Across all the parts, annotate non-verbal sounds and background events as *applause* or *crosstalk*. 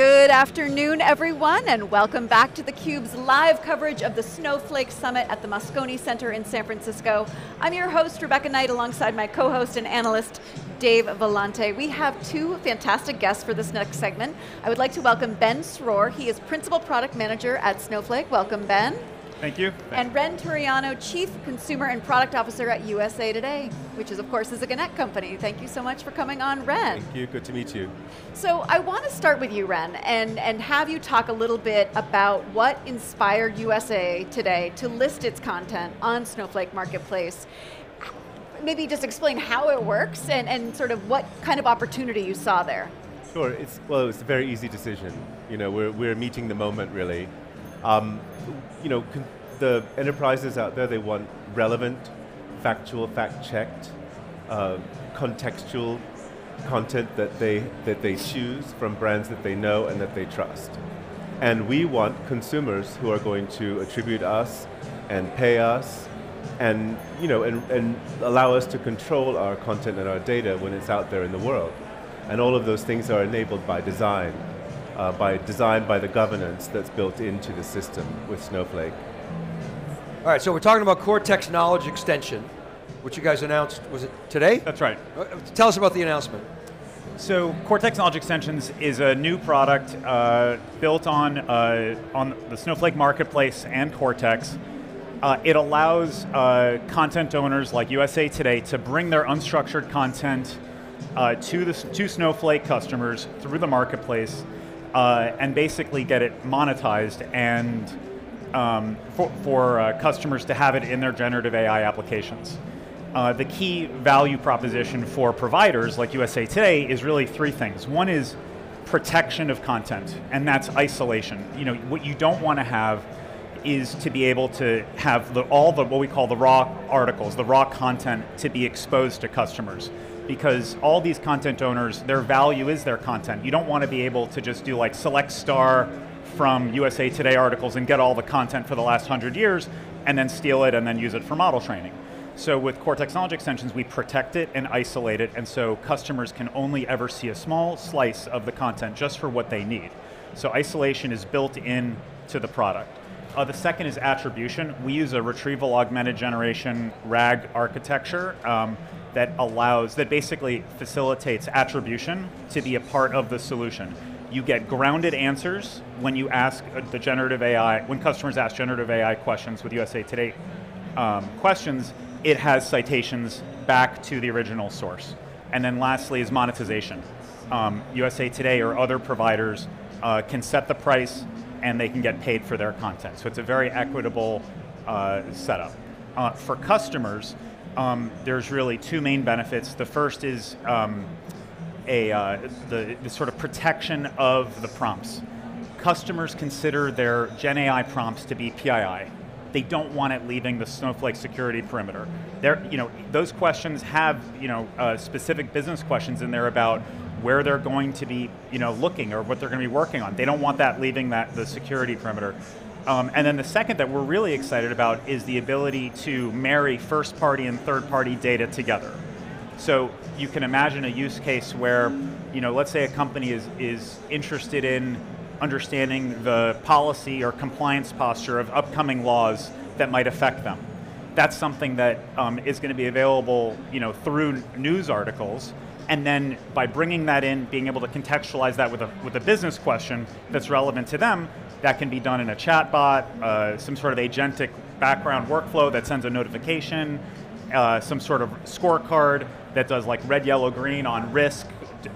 Good afternoon, everyone, and welcome back to theCUBE's live coverage of the Snowflake Summit at the Moscone Center in San Francisco. I'm your host, Rebecca Knight, alongside my co-host and analyst, Dave Vellante. We have two fantastic guests for this next segment. I would like to welcome Ben Srour. He is Principal Product Manager at Snowflake. Welcome, Ben. Thank you. And Renn Turiano, Chief Consumer and Product Officer at USA Today, which is of course is a Gannett company. Thank you so much for coming on, Renn. Thank you, good to meet you. So I want to start with you, Renn, and, and have you talk a little bit about what inspired USA Today to list its content on Snowflake Marketplace. Maybe just explain how it works and, and sort of what kind of opportunity you saw there. Sure, it's, well, it's a very easy decision. You know, we're, we're meeting the moment really. Um, you know, the enterprises out there, they want relevant, factual, fact-checked, uh, contextual content that they, that they choose from brands that they know and that they trust. And we want consumers who are going to attribute us and pay us and, you know, and, and allow us to control our content and our data when it's out there in the world. And all of those things are enabled by design uh, by design by the governance that's built into the system with Snowflake. All right, so we're talking about Cortex Knowledge Extension, which you guys announced, was it today? That's right. Uh, tell us about the announcement. So Cortex Knowledge Extensions is a new product uh, built on, uh, on the Snowflake Marketplace and Cortex. Uh, it allows uh, content owners like USA Today to bring their unstructured content uh, to, the, to Snowflake customers through the marketplace uh, and basically get it monetized and um, for, for uh, customers to have it in their generative AI applications. Uh, the key value proposition for providers like USA Today is really three things. One is protection of content, and that's isolation. You know, what you don't want to have is to be able to have the, all the what we call the raw articles, the raw content to be exposed to customers because all these content owners, their value is their content. You don't want to be able to just do like select star from USA Today articles and get all the content for the last hundred years and then steal it and then use it for model training. So with Cortex Knowledge Extensions, we protect it and isolate it, and so customers can only ever see a small slice of the content just for what they need. So isolation is built in to the product. Uh, the second is attribution. We use a retrieval augmented generation RAG architecture um, that allows, that basically facilitates attribution to be a part of the solution. You get grounded answers when you ask the generative AI, when customers ask generative AI questions with USA Today um, questions, it has citations back to the original source. And then lastly is monetization. Um, USA Today or other providers uh, can set the price and they can get paid for their content. So it's a very equitable uh, setup. Uh, for customers, um, there's really two main benefits. The first is um, a, uh, the, the sort of protection of the prompts. Customers consider their Gen AI prompts to be PII. They don't want it leaving the Snowflake security perimeter. They're, you know, those questions have you know, uh, specific business questions in there about where they're going to be you know, looking or what they're going to be working on. They don't want that leaving that, the security perimeter. Um, and then the second that we're really excited about is the ability to marry first party and third party data together. So you can imagine a use case where, you know, let's say a company is, is interested in understanding the policy or compliance posture of upcoming laws that might affect them. That's something that um, is going to be available, you know, through news articles, and then by bringing that in, being able to contextualize that with a, with a business question that's relevant to them, that can be done in a chatbot, uh, some sort of agentic background workflow that sends a notification, uh, some sort of scorecard that does like red, yellow, green on risk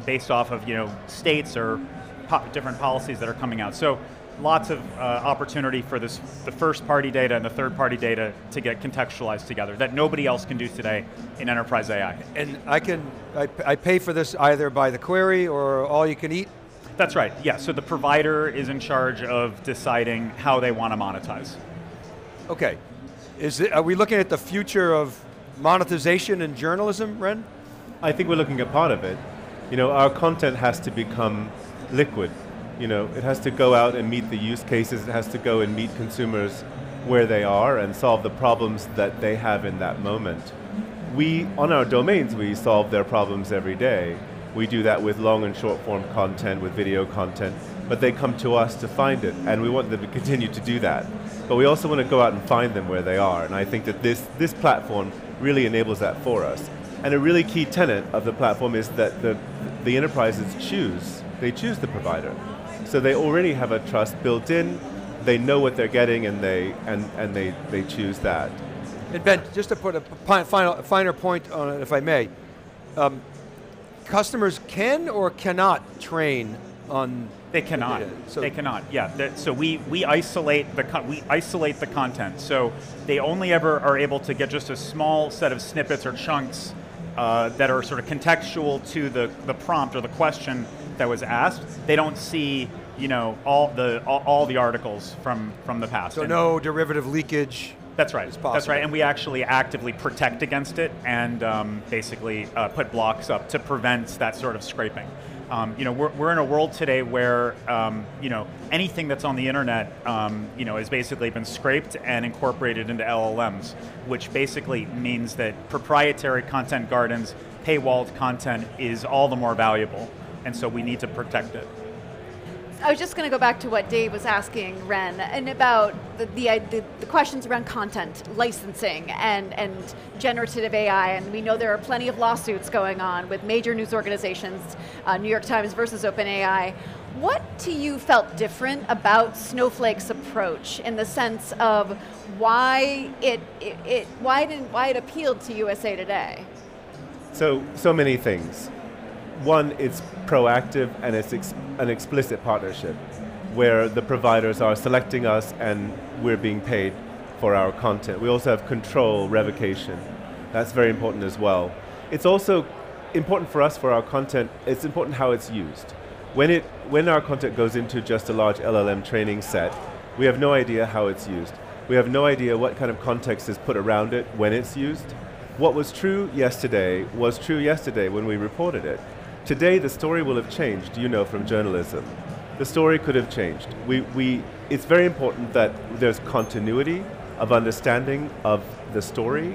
based off of you know states or po different policies that are coming out. So lots of uh, opportunity for this, the first party data and the third party data to get contextualized together that nobody else can do today in enterprise AI. And I can, I, I pay for this either by the query or all you can eat? That's right, yeah. So the provider is in charge of deciding how they want to monetize. Okay. Is it, are we looking at the future of monetization in journalism, Renn? I think we're looking at part of it. You know, our content has to become liquid. You know, it has to go out and meet the use cases, it has to go and meet consumers where they are and solve the problems that they have in that moment. We, on our domains, we solve their problems every day. We do that with long and short form content, with video content, but they come to us to find it, and we want them to continue to do that. But we also want to go out and find them where they are, and I think that this, this platform really enables that for us. And a really key tenet of the platform is that the, the enterprises choose, they choose the provider. So they already have a trust built in, they know what they're getting and they, and, and they, they choose that. And Ben, just to put a final, finer point on it, if I may, um, customers can or cannot train on they cannot. So they cannot. Yeah. so we we isolate the we isolate the content. So they only ever are able to get just a small set of snippets or chunks uh, that are sort of contextual to the the prompt or the question that was asked. They don't see you know all the all, all the articles from from the past. So and no derivative leakage. That's right. That's right, and we actually actively protect against it and um, basically uh, put blocks up to prevent that sort of scraping. Um, you know, we're, we're in a world today where um, you know anything that's on the internet, um, you know, has basically been scraped and incorporated into LLMs, which basically means that proprietary content gardens, paywalled content is all the more valuable, and so we need to protect it. I was just going to go back to what Dave was asking Renn, and about the, the, the, the, questions around content, licensing, and, and generative AI. And we know there are plenty of lawsuits going on with major news organizations, uh, New York Times versus OpenAI. What to you felt different about Snowflake's approach in the sense of why it, it, it why didn't why it appealed to USA Today? So so many things one, it's proactive and it's ex an explicit partnership where the providers are selecting us and we're being paid for our content. We also have control revocation. That's very important as well. It's also important for us for our content, it's important how it's used. When, it, when our content goes into just a large LLM training set, we have no idea how it's used. We have no idea what kind of context is put around it when it's used. What was true yesterday was true yesterday when we reported it. Today, the story will have changed, you know, from journalism. The story could have changed. We, we, it's very important that there's continuity of understanding of the story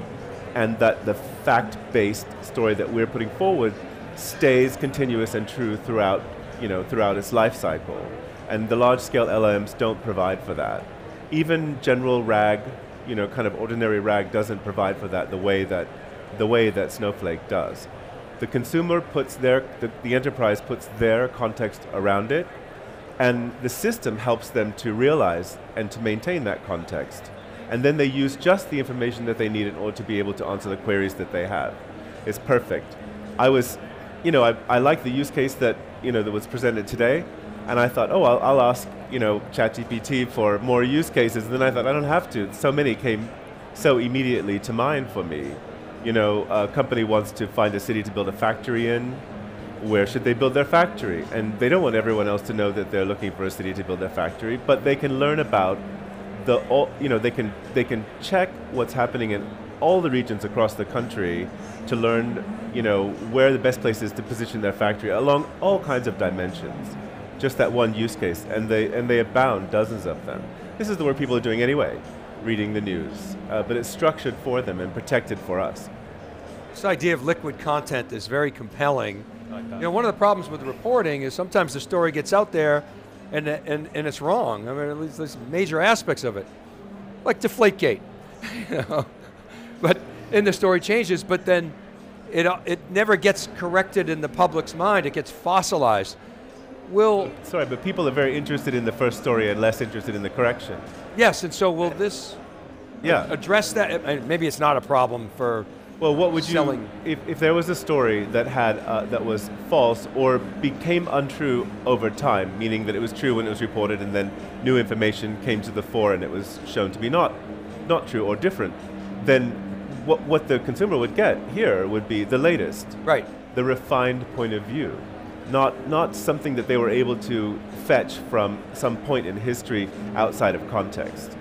and that the fact-based story that we're putting forward stays continuous and true throughout, you know, throughout its life cycle. And the large-scale LLMs don't provide for that. Even general RAG, you know, kind of ordinary RAG doesn't provide for that the way that, the way that Snowflake does the consumer puts their, the, the enterprise puts their context around it, and the system helps them to realize and to maintain that context. And then they use just the information that they need in order to be able to answer the queries that they have. It's perfect. I was, you know, I, I like the use case that, you know, that was presented today, and I thought, oh, I'll, I'll ask, you know, ChatGPT for more use cases, and then I thought, I don't have to. So many came so immediately to mind for me you know, a company wants to find a city to build a factory in, where should they build their factory? And they don't want everyone else to know that they're looking for a city to build their factory, but they can learn about the, all, you know, they can, they can check what's happening in all the regions across the country to learn, you know, where the best place is to position their factory along all kinds of dimensions. Just that one use case, and they, and they abound, dozens of them. This is the work people are doing anyway reading the news, uh, but it's structured for them and protected for us. This idea of liquid content is very compelling. You know, one of the problems with reporting is sometimes the story gets out there and, and, and it's wrong. I mean, at least there's major aspects of it. Like Deflategate. *laughs* you know? But, and the story changes, but then it, it never gets corrected in the public's mind, it gets fossilized. Will Sorry, but people are very interested in the first story and less interested in the correction. Yes, and so will this yeah. address that? And maybe it's not a problem for well, what would selling. you if, if there was a story that had uh, that was false or became untrue over time, meaning that it was true when it was reported, and then new information came to the fore and it was shown to be not not true or different, then what what the consumer would get here would be the latest, right? The refined point of view not, not something that they were able to fetch from some point in history outside of context.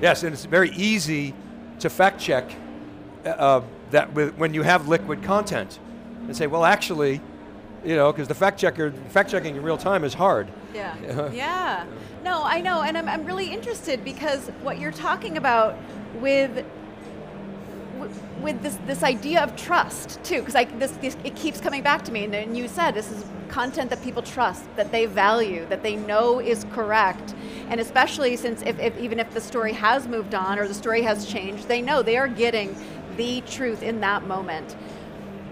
Yes, and it's very easy to fact check uh, that with, when you have liquid content and say, well, actually, you know, because the fact checker, fact checking in real time is hard. Yeah. *laughs* yeah. No, I know, and I'm, I'm really interested because what you're talking about with with this, this idea of trust too, because this, this, it keeps coming back to me, and, and you said this is content that people trust, that they value, that they know is correct, and especially since if, if, even if the story has moved on or the story has changed, they know they are getting the truth in that moment.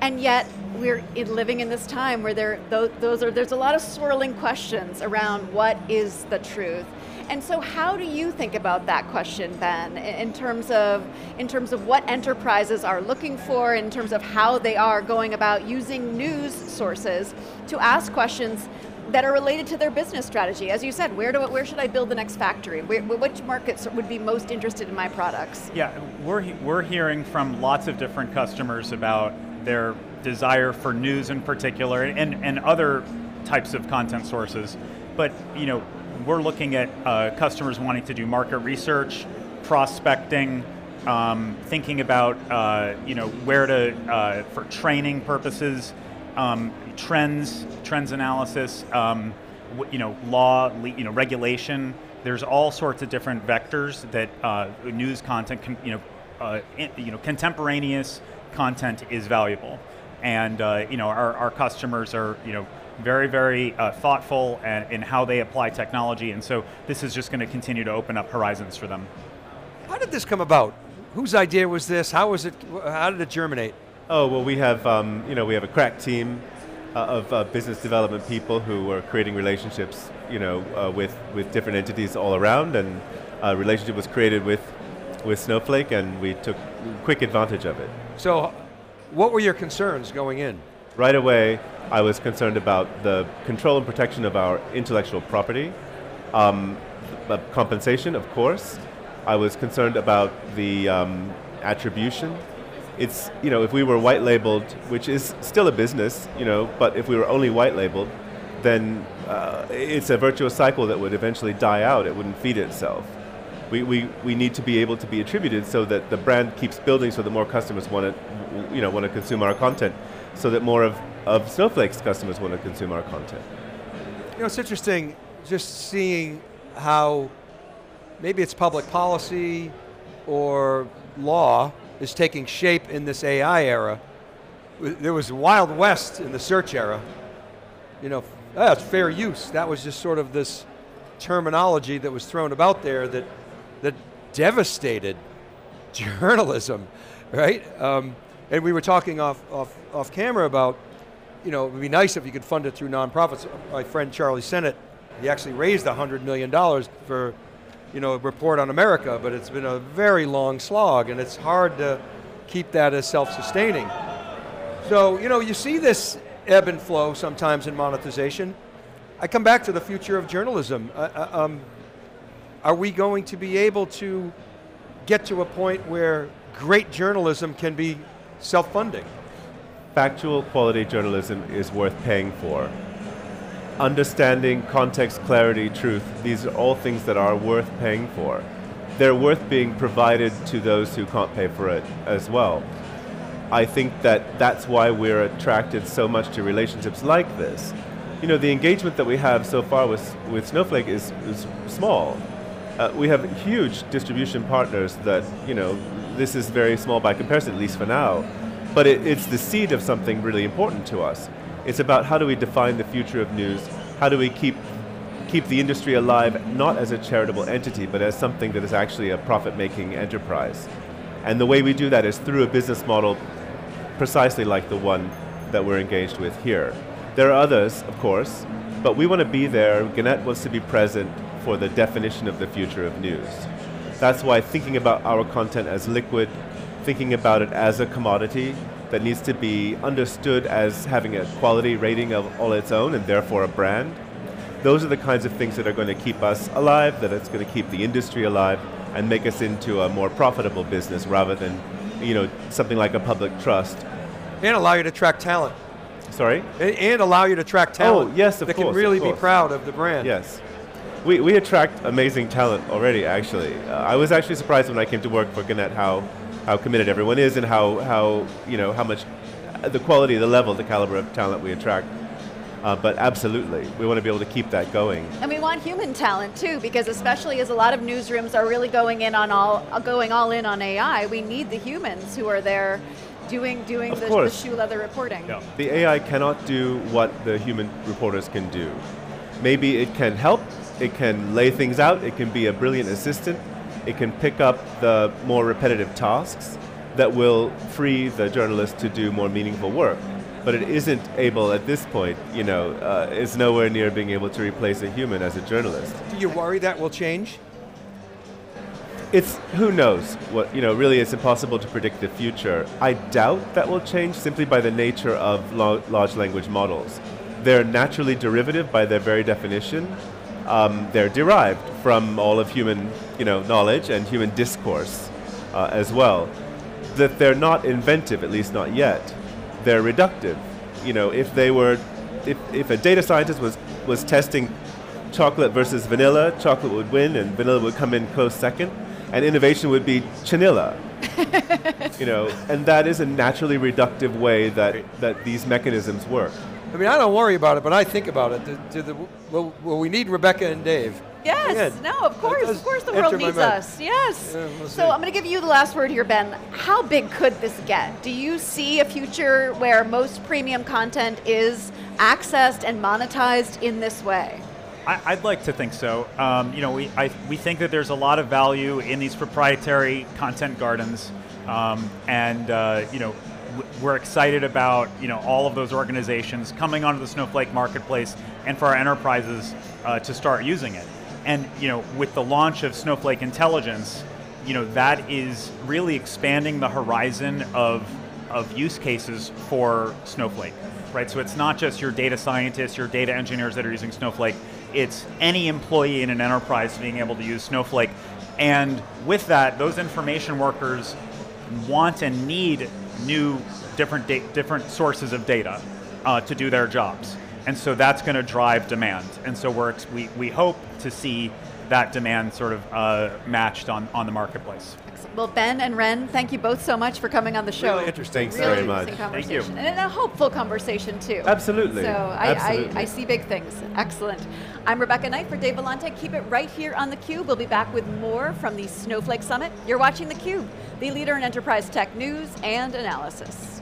And yet, we're living in this time where there, those are, there's a lot of swirling questions around what is the truth. And so how do you think about that question, Ben, in terms of in terms of what enterprises are looking for, in terms of how they are going about using news sources to ask questions that are related to their business strategy. As you said, where do where should I build the next factory? Where, which markets would be most interested in my products? Yeah, we're we're hearing from lots of different customers about their desire for news in particular and, and other types of content sources. But you know, we're looking at uh, customers wanting to do market research, prospecting, um, thinking about uh, you know where to uh, for training purposes, um, trends, trends analysis, um, you know law, you know regulation. There's all sorts of different vectors that uh, news content, can, you know, uh, you know, contemporaneous content is valuable, and uh, you know our, our customers are you know very, very uh, thoughtful and, in how they apply technology, and so this is just going to continue to open up horizons for them. How did this come about? Whose idea was this? How was it? How did it germinate? Oh well, we have um, you know we have a crack team uh, of uh, business development people who are creating relationships you know uh, with with different entities all around, and a relationship was created with with Snowflake, and we took quick advantage of it. So, what were your concerns going in? Right away, I was concerned about the control and protection of our intellectual property, um, compensation, of course. I was concerned about the um, attribution. It's, you know, if we were white labeled, which is still a business, you know, but if we were only white labeled, then uh, it's a virtuous cycle that would eventually die out. It wouldn't feed itself. We, we, we need to be able to be attributed so that the brand keeps building so that more customers want to, you know, want to consume our content so that more of, of Snowflake's customers want to consume our content. You know, it's interesting just seeing how maybe it's public policy or law is taking shape in this AI era. There was Wild West in the search era. You know, that's fair use. That was just sort of this terminology that was thrown about there that, that devastated journalism, right? Um, and we were talking off, off, off camera about, you know, it would be nice if you could fund it through nonprofits. My friend Charlie Sennott, he actually raised $100 million for, you know, a report on America, but it's been a very long slog, and it's hard to keep that as self-sustaining. So, you know, you see this ebb and flow sometimes in monetization. I come back to the future of journalism. Uh um, are we going to be able to get to a point where great journalism can be self-funding. Factual quality journalism is worth paying for. Understanding, context, clarity, truth, these are all things that are worth paying for. They're worth being provided to those who can't pay for it as well. I think that that's why we're attracted so much to relationships like this. You know, the engagement that we have so far with, with Snowflake is, is small. Uh, we have huge distribution partners that, you know, this is very small by comparison, at least for now. But it, it's the seed of something really important to us. It's about how do we define the future of news? How do we keep keep the industry alive not as a charitable entity, but as something that is actually a profit-making enterprise? And the way we do that is through a business model precisely like the one that we're engaged with here. There are others, of course, but we want to be there. Gannett wants to be present for the definition of the future of news. That's why thinking about our content as liquid, thinking about it as a commodity that needs to be understood as having a quality rating of all its own and therefore a brand, those are the kinds of things that are going to keep us alive, that it's going to keep the industry alive and make us into a more profitable business rather than you know, something like a public trust. And allow you to track talent. Sorry? And, allow you to track oh, talent. Oh, yes, of that course. can really be proud of the brand. Yes we, we attract amazing talent already, actually. Uh, I was actually surprised when I came to work for Gannett how, how committed everyone is and how, how, you know, how much, uh, the quality, the level, the caliber of talent we attract. Uh, but absolutely, we want to be able to keep that going. And we want human talent too, because especially as a lot of newsrooms are really going in on all, going all in on AI, we need the humans who are there doing doing the, the shoe leather reporting. Yeah. The AI cannot do what the human reporters can do. Maybe it can help, it can lay things out, it can be a brilliant assistant, it can pick up the more repetitive tasks that will free the journalist to do more meaningful work. But it isn't able at this point, you know, uh, it's nowhere near being able to replace a human as a journalist. Do you worry that will change? It's who knows what you know. Really, it's impossible to predict the future. I doubt that will change simply by the nature of lo- large language models. They're naturally derivative by their very definition. Um, they're derived from all of human, you know, knowledge and human discourse uh, as well. That they're not inventive, at least not yet. They're reductive. You know, if they were, if, if a data scientist was was testing chocolate versus vanilla, chocolate would win and vanilla would come in close second, and innovation would be chinilla. *laughs* you know, and that is a naturally reductive way that, that these mechanisms work. I mean, I don't worry about it, but I think about it. Do, do the, well, well, we need Rebecca and Dave. Yes, Again, no, of course, of course the world needs mind. us. Yes. Yeah, we'll so. I'm going to give you the last word here, Ben. How big could this get? Do you see a future where most premium content is accessed and monetized in this way? I, I'd like to think so. Um, you know, we, I, we think that there's a lot of value in these proprietary content gardens, um, and uh, you know, w- we're excited about you know all of those organizations coming onto the Snowflake marketplace, and for our enterprises uh, to start using it. And you know, with the launch of Snowflake Intelligence, you know that is really expanding the horizon of of use cases for Snowflake, right? So it's not just your data scientists, your data engineers that are using Snowflake. It's any employee in an enterprise being able to use Snowflake. And with that, those information workers want and need new, different, different sources of data uh, to do their jobs. And so that's going to drive demand. And so ex- we, we hope to see that demand sort of uh, matched on, on the marketplace. Excellent. Well, Ben and Renn, thank you both so much for coming on the show. Really interesting. Thanks Really very much. interesting Thank you. conversation. And a hopeful conversation, too. Absolutely. So I, Absolutely. I, I see big things. Excellent. I'm Rebecca Knight for Dave Vellante. Keep it right here on theCUBE. We'll be back with more from the Snowflake Summit. You're watching theCUBE, the leader in enterprise tech news and analysis.